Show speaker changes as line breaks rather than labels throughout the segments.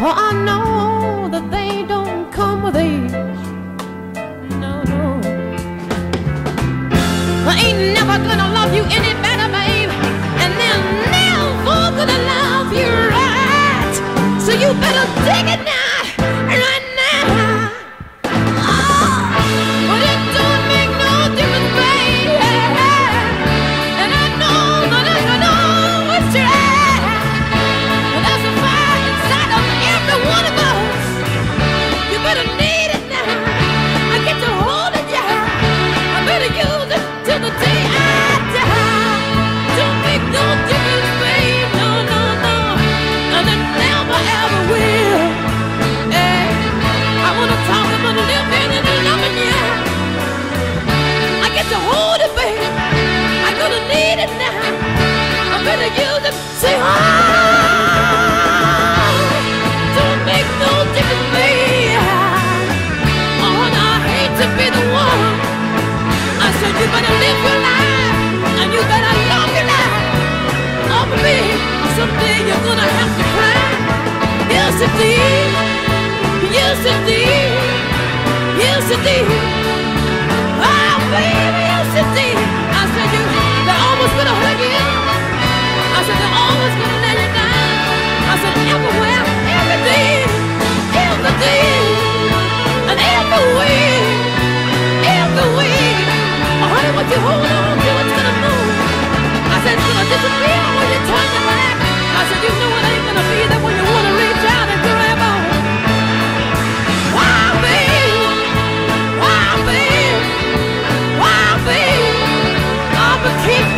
For I know Say, oh, don't make no babe. Oh, I hate to be the one. I said you better live your life and you better love your life. Oh, someday you're gonna have to cry. Oh, baby. I said you, they're always gonna hurt you. I said they're always gonna let you down. I said everywhere, and every every what you hold on gonna move. I said it's gonna disappear when you turn your back. I said you know it ain't gonna be there when you wanna reach out and grab on. Why, babe? Why, babe? Why, babe? Keep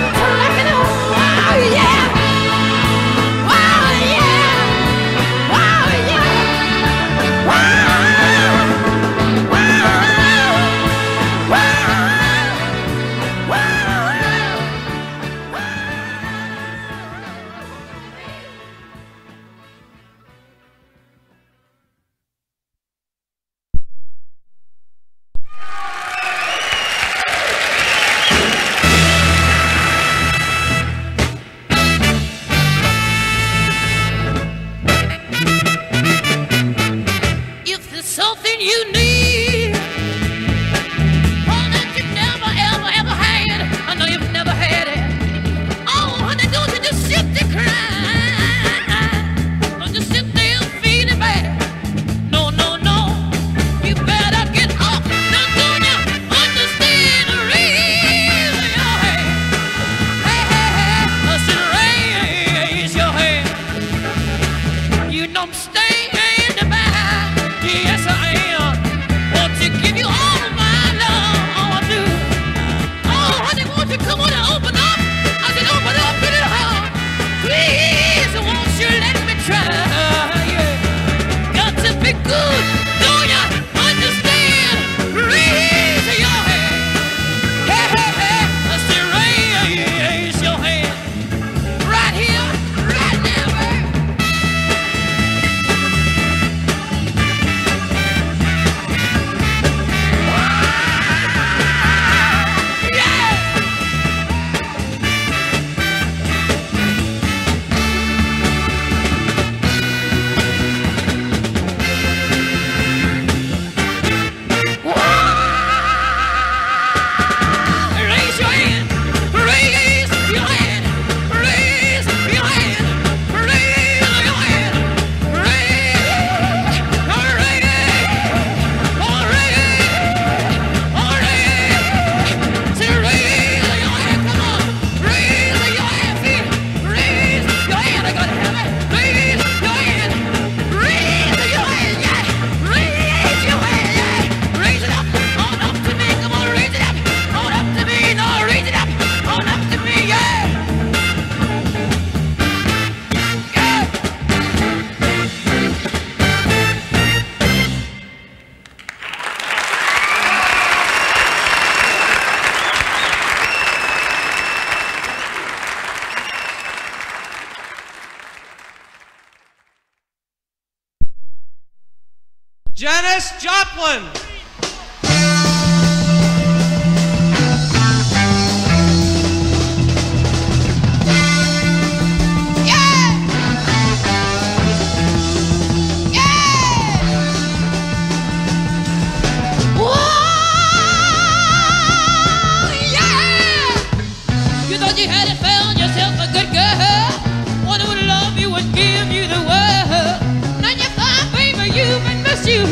you.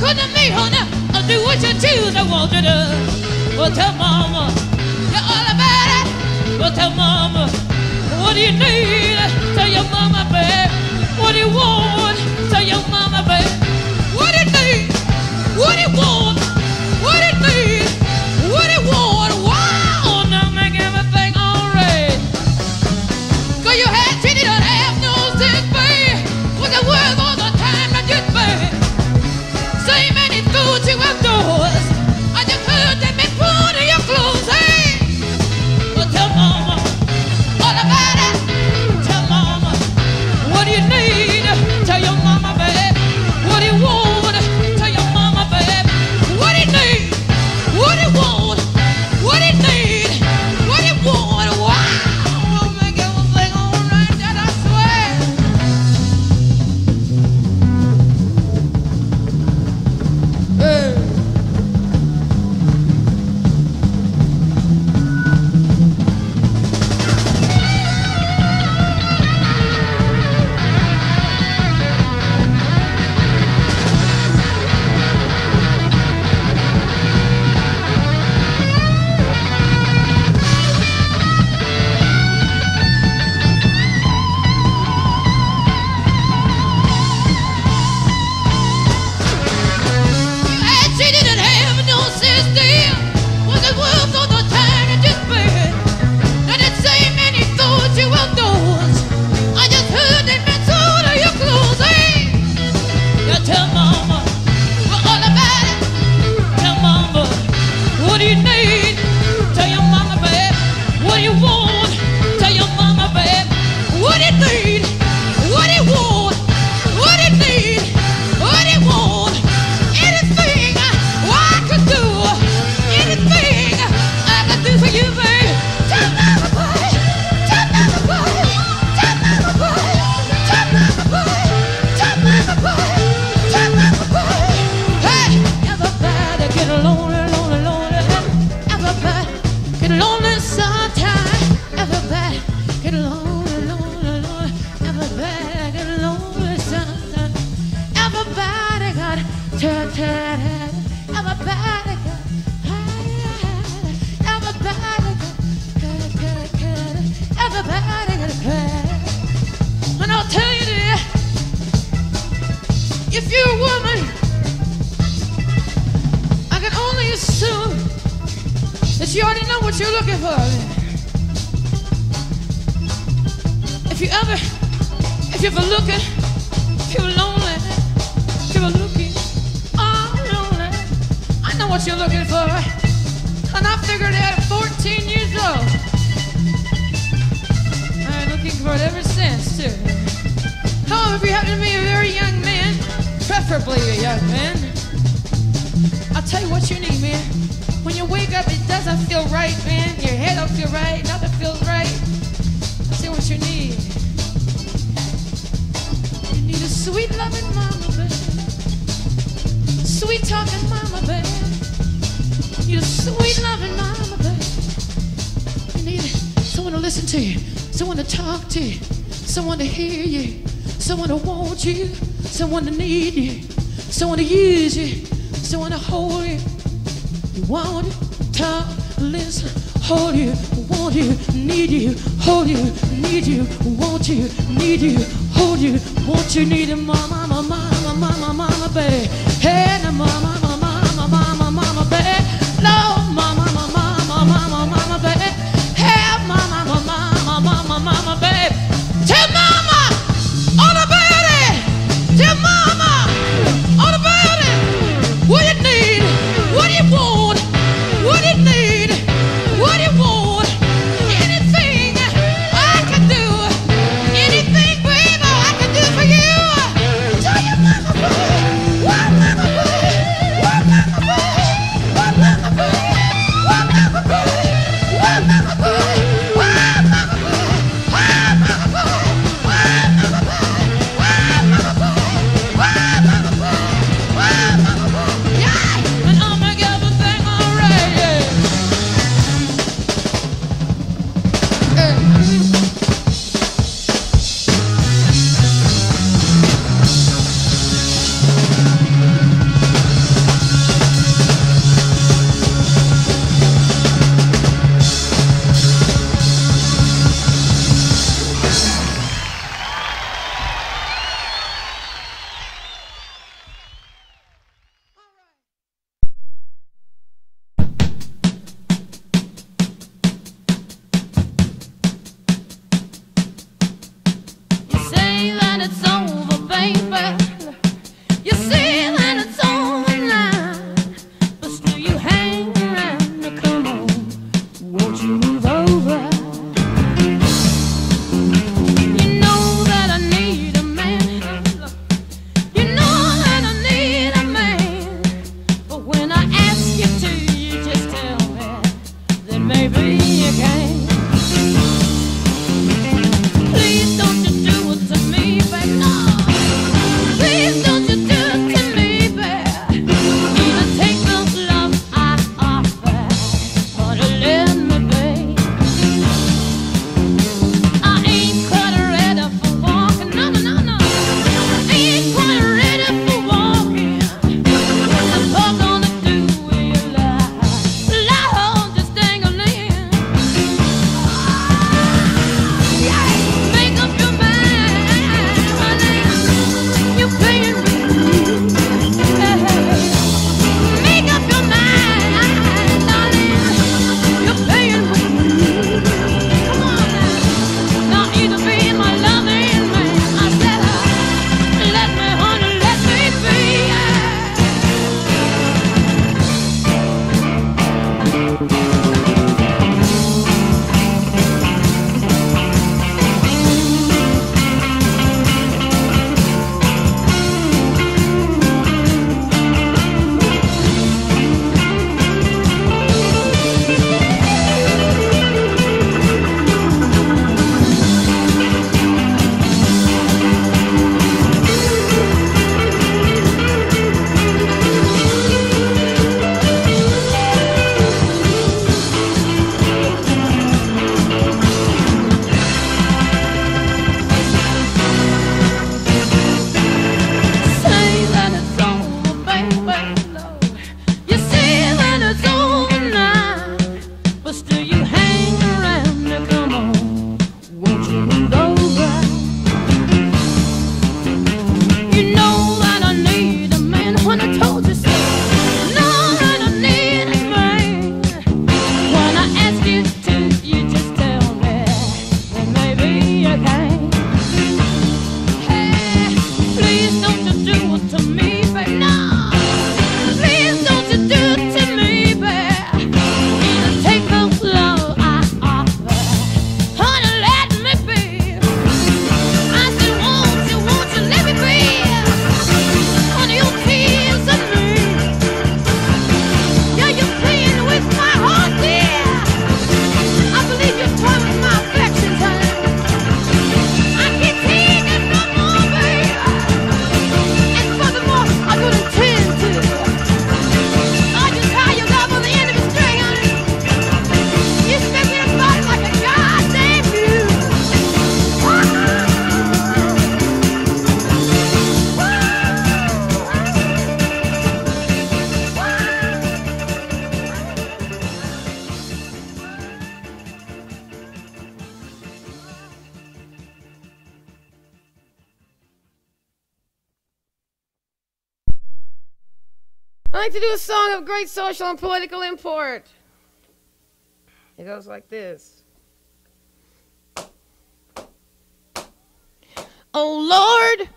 Couldn't be honey, I'll do what you choose. I want you to. Well, tell mama, you're all about it. Well, tell mama, what do you need? Tell your mama, babe. What do you want? Tell your mama, babe. What If you ever, if you're ever looking, if you're lonely, if you're looking, all lonely, I know what you're looking for. And I figured it out at 14 years old. I've been looking for it ever since, too. However, if you happen to be a very young man, preferably a young man, I'll tell you what you need, man. When you wake up, it doesn't feel right, man. Your head don't feel right, nothing feels right. I'll tell you what you need. Sweet loving mama, baby. Sweet talking mama, baby. You need a sweet loving mama, baby. You need someone to listen to you, someone to talk to you, someone to hear you, someone to want you, someone to need you, someone to use you, someone to hold you. You want it, talk, listen, hold you, want you, need you, hold you, need you, want you, need you, hold you, want you, need you, mama, mama, mama, mama, mama, babe. Hey, now, mama, social and political import. It goes like this. Oh Lord,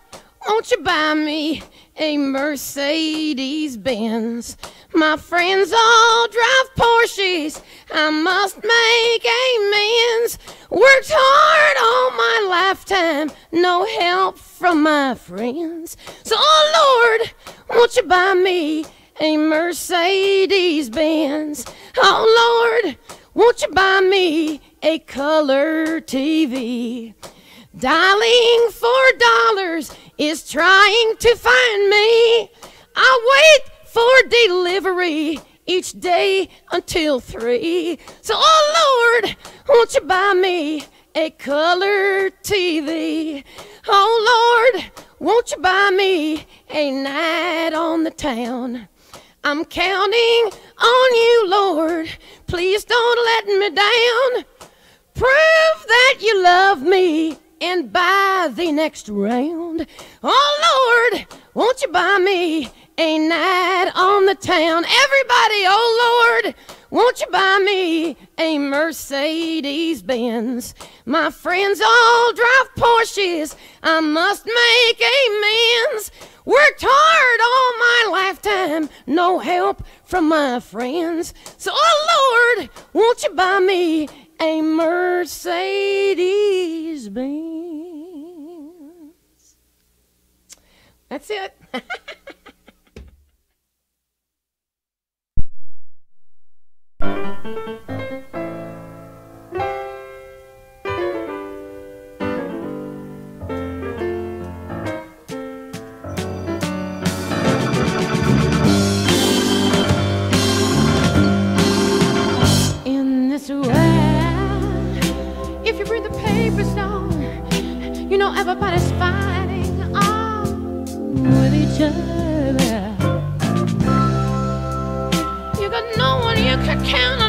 won't you buy me a Mercedes Benz? My friends all drive Porsches. I must make amends. Worked hard all my lifetime, no help from my friends. So, oh Lord, won't you buy me a Mercedes Benz? Oh Lord, won't you buy me a color TV? Dialing for dollars is trying to find me. I wait for delivery each day until three. So, oh Lord, won't you buy me a color TV? Oh Lord, won't you buy me a night on the town? I'm counting on you, Lord. Please don't let me down. Prove that you love me and buy the next round. Oh Lord, won't you buy me a night on the town. Everybody, oh Lord, won't you buy me a Mercedes Benz? My friends all drive Porsches. I must make amends. Worked hard all my lifetime, no help from my friends. So, oh Lord, won't you buy me a Mercedes Benz? That's it. In if you read the papers down, you know everybody's fighting on with each other. You got no one you can count on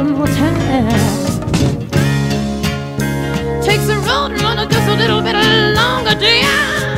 him what's happened. Takes a road runner just a little bit longer, dear.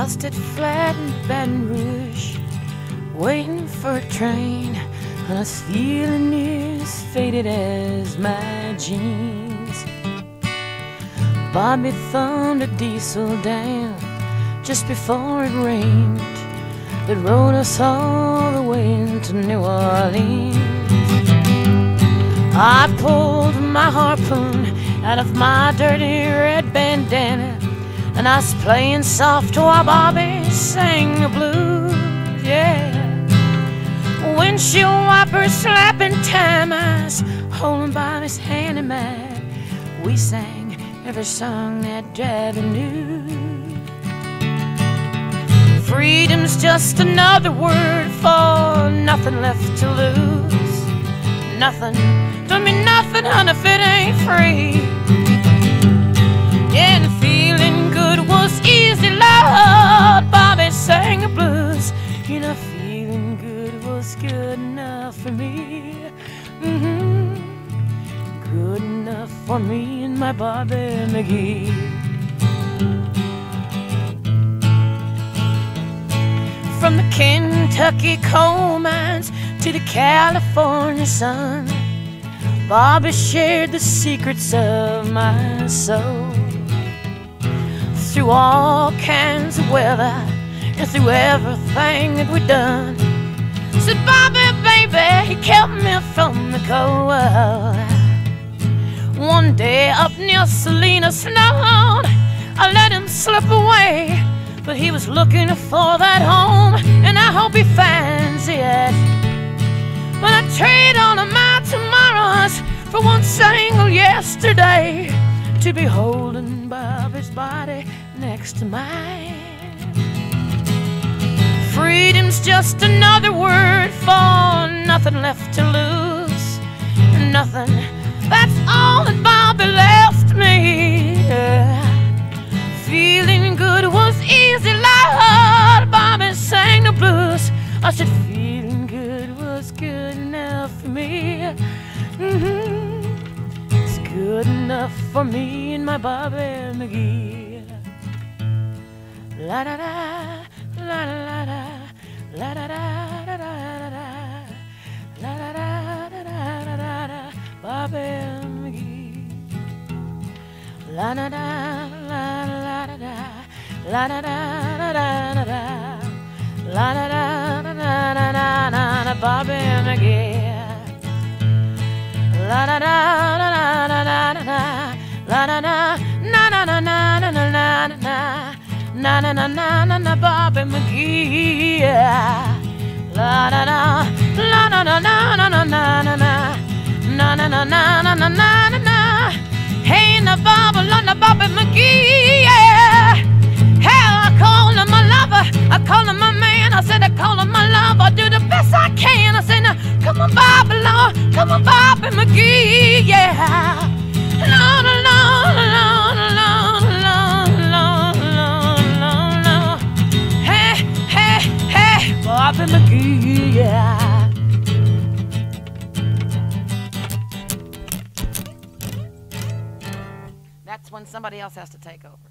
Busted flat in Baton Rouge, waiting for a train, and I was feeling as faded as my jeans. Bobby thumbed a diesel down just before it rained. It rode us all the way into New Orleans. I pulled my harpoon out of my dirty red bandana and us playing soft while Bobby sang the blues, yeah. Windshield wipers slapping time, was holding Bobby's hand in mine. We sang every song that Daddy knew. Freedom's just another word for nothing left to lose. Nothing, don't mean nothing, honey, if it ain't free. For me and my Bobby McGee. From the Kentucky coal mines to the California sun, Bobby shared the secrets of my soul through all kinds of weather and through everything that we've done. Said Bobby, baby, he kept me from the cold. One day up near Salinas, Lord, I let him slip away. But he was looking for that home, and I hope he finds it. But I trade all of my tomorrows for one single yesterday to be holding Bobby's body next to mine. Freedom's just another word for nothing left to lose. Nothing, that's all that Bobby left me. Feeling good was easy, Lord. Bobby sang the blues. I said, feeling good was good enough for me. hmm It's good enough for me and my Bobby McGee. La da da, la da la da, la da da da da da da da da, Bobby McGee. La da da la la da da, la da da da da da da, la da da da da da da da da, Bobby McGee. La da da da da da da da da. La da da na na na na na na na na na na na na na na Bobby McGee. La da da la na na na na na na na na na na na na na na na na. Hey, na Bobby, na Bobby McGee, yeah. Hell, I call him my lover, I call him my man. I said I call him my lover, I do the best I can. I said, come on, Bobby, Lord, come on, Bobby McGee, yeah. Lord, Lord, Lord, Lord, Lord, Lord, Lord, Lord, Lord. Hey, hey, hey, Bobby McGee, yeah. When somebody else has to take over.